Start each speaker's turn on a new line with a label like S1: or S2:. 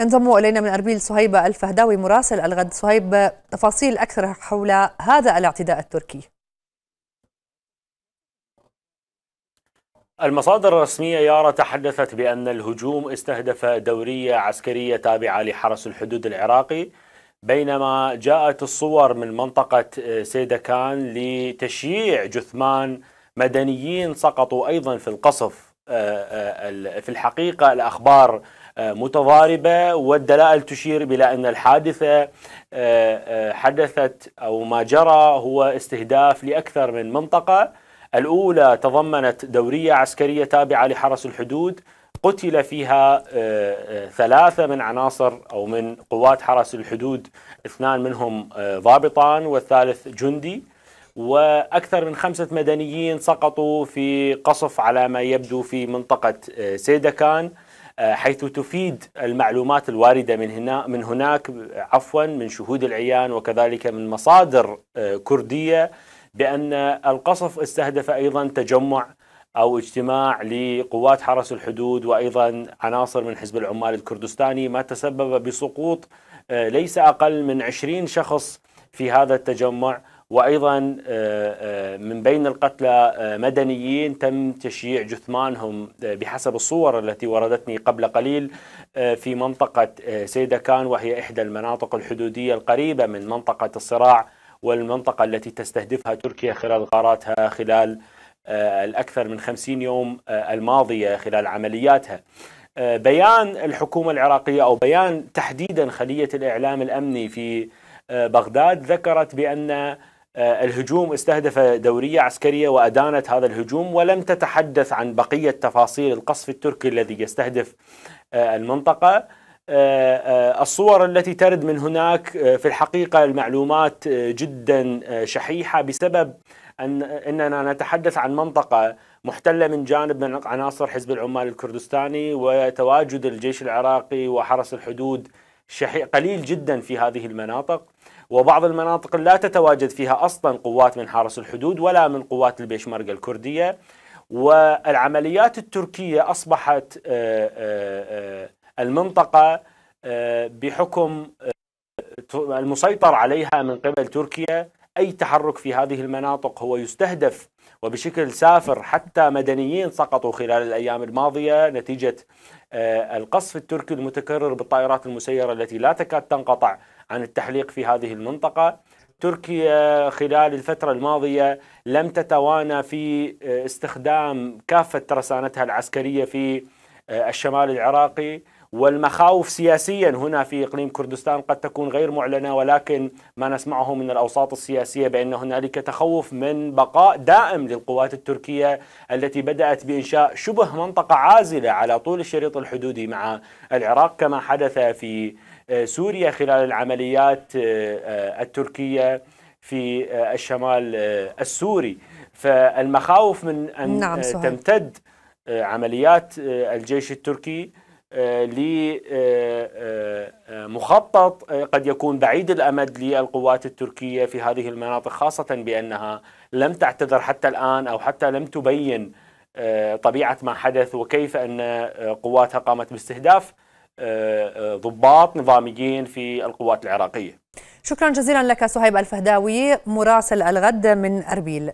S1: ينضم إلينا من أربيل صهيب الفهداوي مراسل الغد. صهيب تفاصيل أكثر حول هذا الاعتداء التركي.
S2: المصادر الرسمية يارا تحدثت بأن الهجوم استهدف دورية عسكرية تابعة لحرس الحدود العراقي بينما جاءت الصور من منطقة سيدكان لتشييع جثمان مدنيين سقطوا أيضا في القصف في الحقيقة الأخبار متضاربة والدلائل تشير إلى أن الحادثة حدثت أو ما جرى هو استهداف لأكثر من منطقة. الأولى تضمنت دورية عسكرية تابعة لحرس الحدود. قتل فيها ثلاثة من عناصر أو من قوات حرس الحدود اثنان منهم ضابطان والثالث جندي. وأكثر من خمسة مدنيين سقطوا في قصف على ما يبدو في منطقة سيدكان. حيث تفيد المعلومات الواردة من هنا من هناك عفوا من شهود العيان وكذلك من مصادر كردية بأن القصف استهدف أيضا تجمع أو اجتماع لقوات حرس الحدود وأيضا عناصر من حزب العمال الكردستاني ما تسبب بسقوط ليس أقل من 20 شخص في هذا التجمع. وأيضا من بين القتلى مدنيين تم تشييع جثمانهم بحسب الصور التي وردتني قبل قليل في منطقة سيدكان وهي إحدى المناطق الحدودية القريبة من منطقة الصراع والمنطقة التي تستهدفها تركيا خلال غاراتها خلال الأكثر من 50 يوم الماضية خلال عملياتها. بيان الحكومة العراقية أو بيان تحديدا خلية الإعلام الأمني في بغداد ذكرت بأن الهجوم استهدف دورية عسكرية وأدانت هذا الهجوم ولم تتحدث عن بقية تفاصيل القصف التركي الذي يستهدف المنطقة. الصور التي ترد من هناك في الحقيقة المعلومات جدا شحيحة بسبب أن أننا نتحدث عن منطقة محتلة من جانب من عناصر حزب العمال الكردستاني وتواجد الجيش العراقي وحرس الحدود قليل جدا في هذه المناطق وبعض المناطق لا تتواجد فيها أصلا قوات من حرس الحدود ولا من قوات البيشمركة الكردية. والعمليات التركية أصبحت المنطقة بحكم المسيطر عليها من قبل تركيا أي تحرك في هذه المناطق هو يستهدف وبشكل سافر حتى مدنيين سقطوا خلال الأيام الماضية نتيجة القصف التركي المتكرر بالطائرات المسيرة التي لا تكاد تنقطع عن التحليق في هذه المنطقة. تركيا خلال الفترة الماضية لم تتوانى في استخدام كافة ترسانتها العسكرية في الشمال العراقي. والمخاوف سياسيا. هنا في إقليم كردستان قد تكون غير معلنة ولكن ما نسمعه من الأوساط السياسية بأن هنالك تخوف من بقاء دائم للقوات التركية التي بدأت بإنشاء شبه منطقة عازلة على طول الشريط الحدودي مع العراق كما حدث في سوريا خلال العمليات التركية في الشمال السوري. فالمخاوف من أن نعم تمتد عمليات الجيش التركي لمخطط قد يكون بعيد الأمد للقوات التركية في هذه المناطق خاصة بأنها لم تعتذر حتى الآن أو حتى لم تبين طبيعة ما حدث وكيف أن قواتها قامت باستهداف ضباط نظاميين في القوات العراقية.
S1: شكرا جزيلا لك صهيب الفهداوي مراسل الغد من أربيل.